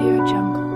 Audio Jungle.